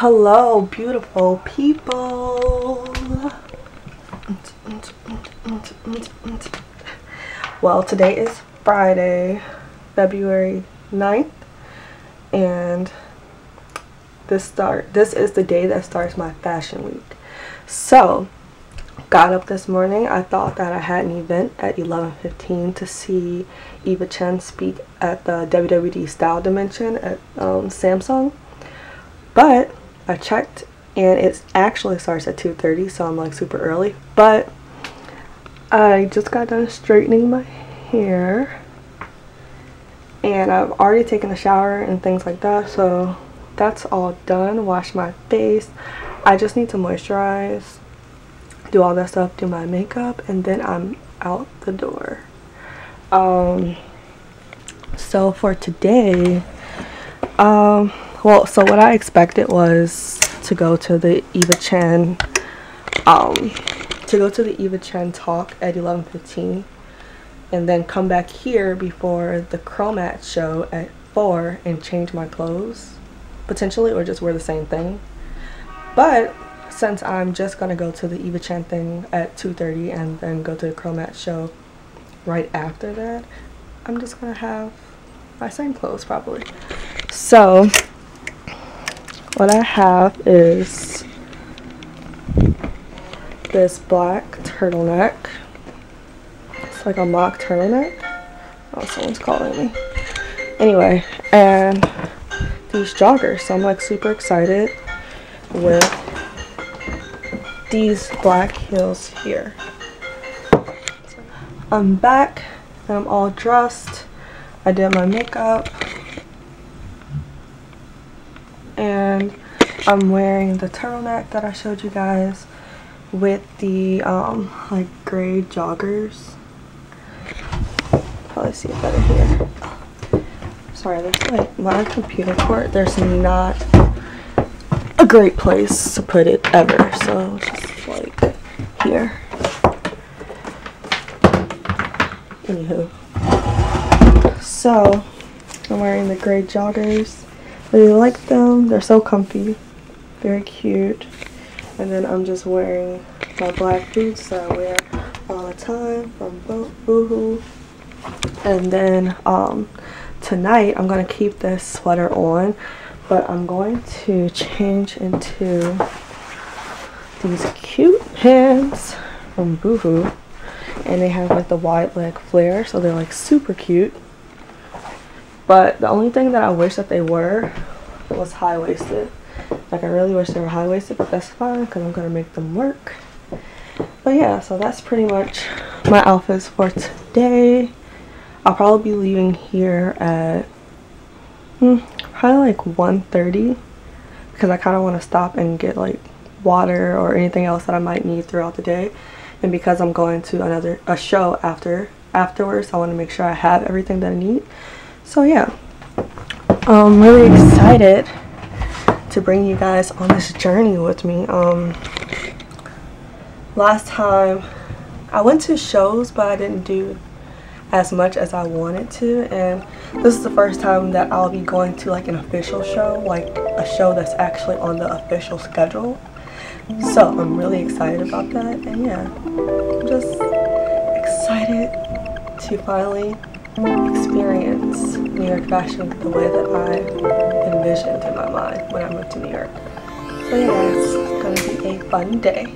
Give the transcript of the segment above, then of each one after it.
Hello, beautiful people. Well, today is Friday, February 9th, and this start this is the day that starts my fashion week. So, got up this morning. I thought that I had an event at 11:15 to see Eva Chen speak at the WWD Style Dimension at um, Samsung. But I checked and it actually starts at 2.30 so I'm like super early. But I just got done straightening my hair and I've already taken a shower and things like that so that's all done. Wash my face. I just need to moisturize, do all that stuff, do my makeup and then I'm out the door. Um, so for today, um, well, so what I expected was to go to the Eva Chen, um, to go to the Eva Chen talk at 11:15, and then come back here before the Chromat show at four and change my clothes, potentially, or just wear the same thing. But since I'm just gonna go to the Eva Chen thing at 2:30 and then go to the Chromat show right after that, I'm just gonna have my same clothes probably. So what I have is this black turtleneck. It's like a mock turtleneck. Oh, someone's calling me. Anyway, and these joggers. So I'm like super excited with these black heels here. I'm back and I'm all dressed. I did my makeup I'm wearing the turtleneck that I showed you guys with the um, like gray joggers. Probably see it better here. Sorry, there's like my computer port. There's not a great place to put it ever, so just like here. Anywho, so I'm wearing the gray joggers really like them. They're so comfy. Very cute. And then I'm just wearing my black boots that I wear all the time from Boohoo. And then um, tonight I'm going to keep this sweater on. But I'm going to change into these cute pants from Boohoo. And they have like the wide leg flare. So they're like super cute. But the only thing that I wish that they were was high-waisted. Like I really wish they were high-waisted, but that's fine because I'm going to make them work. But yeah, so that's pretty much my outfits for today. I'll probably be leaving here at hmm, probably like 1.30 because I kind of want to stop and get like water or anything else that I might need throughout the day. And because I'm going to another a show after afterwards, I want to make sure I have everything that I need. So yeah, I'm really excited to bring you guys on this journey with me. Um, last time I went to shows, but I didn't do as much as I wanted to, and this is the first time that I'll be going to like an official show, like a show that's actually on the official schedule. So I'm really excited about that, and yeah, I'm just excited to finally experience New York fashion the way that I envisioned in my mind when I moved to New York. So yeah, it's gonna be a fun day.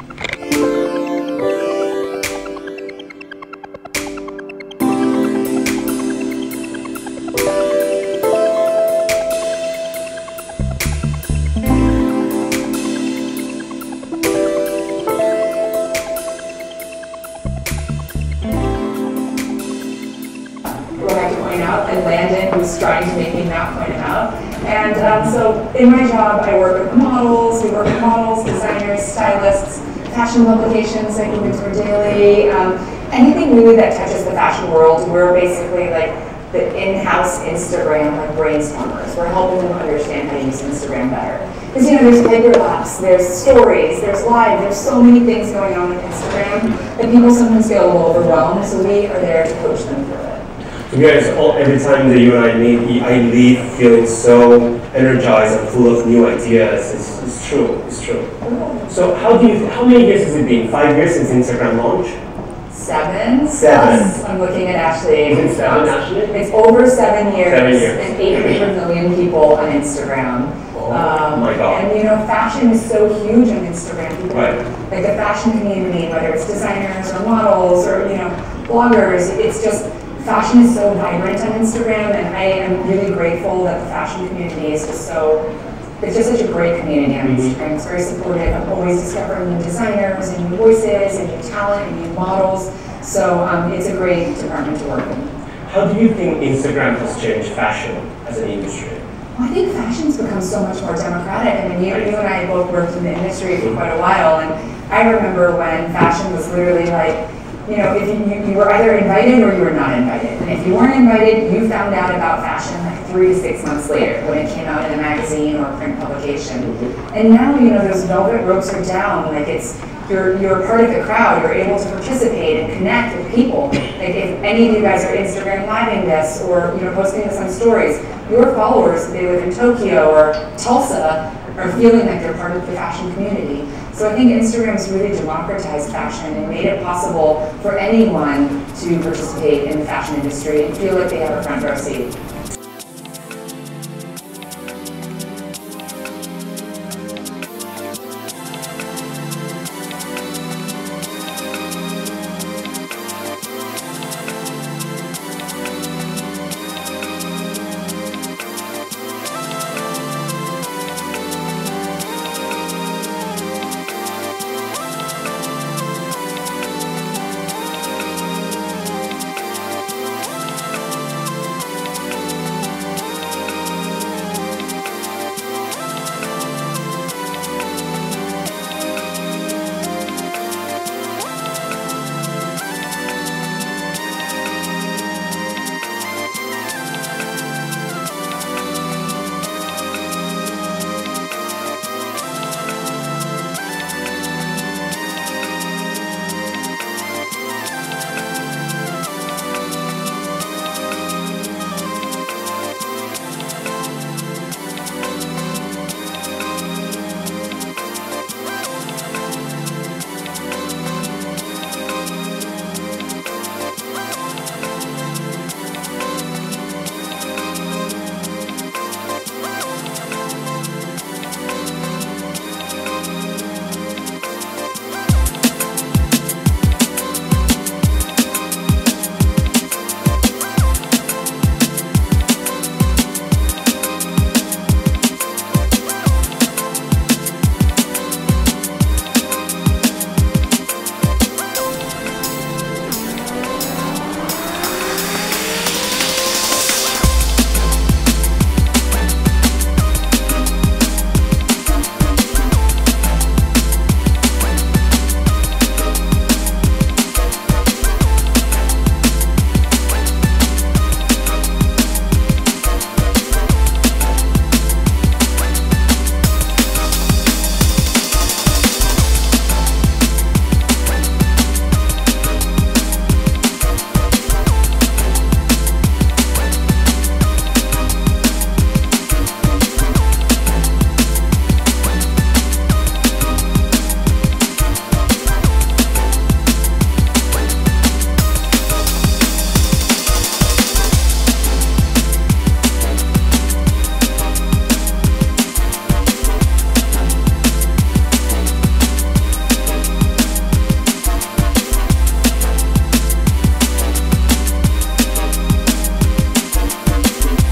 Trying to make me that point out. And um, so in my job, I work with models, we work with models, designers, stylists, fashion publications like Women's Wear Daily, um, anything really that touches the fashion world, we're basically like the in-house Instagram like brainstormers. We're helping them understand how to use Instagram better. Because you know, there's hyperlapse, there's stories, there's live, there's so many things going on with Instagram that people sometimes get a little overwhelmed, so we are there to coach them through it. Be honest, all, every time that you and I meet, I leave feeling so energized and full of new ideas. It's, it's true. It's true. So how do you? How many years has it been? Five years since Instagram launched. Seven. Seven. Plus, I'm looking at Ashley. Is it Ashley? It's over seven years, Seven years. and 800 million people on Instagram. Oh um, my God. And you know, fashion is so huge on Instagram. People, Right. Like the fashion community, whether it's designers or models or you know bloggers, it's just fashion is so vibrant on Instagram, and I am really grateful that the fashion community is just so. It's just such a great community on Mhm. Instagram. It's very supportive. I'm always discovering new designers and new voices and new talent and new models. So um, it's a great department to work in. How do you think Instagram has changed fashion as an industry? Well, I think fashion's become so much more democratic. I mean, you, you and I both worked in the industry for quite a while, and I remember when fashion was literally like, you know, if you, you, were either invited or you were not invited. And if you weren't invited, you found out about fashion like three to six months later when it came out in a magazine or a print publication. And now, you know, those velvet ropes are down. Like it's you're you're part of the crowd. You're able to participate and connect with people. Like if any of you guys are Instagram living this or you know posting this on stories, your followers, they live in Tokyo or Tulsa, are feeling like they're part of the fashion community. So I think Instagram's really democratized fashion and made it possible for anyone to participate in the fashion industry and feel like they have a front row seat.